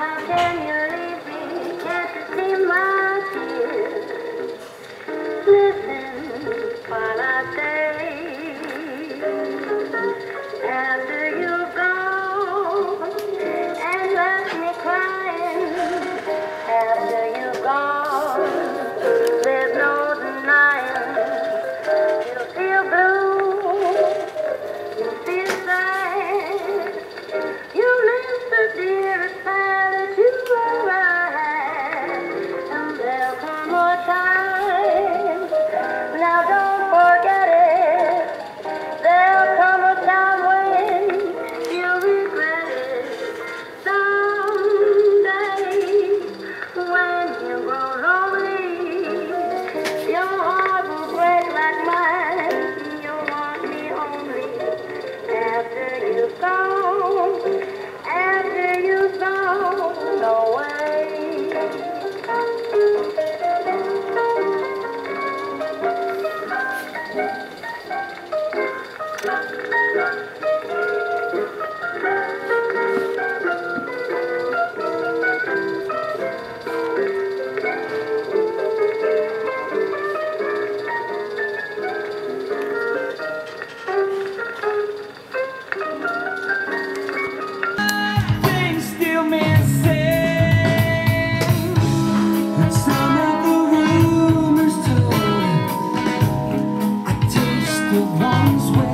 How can you? the ones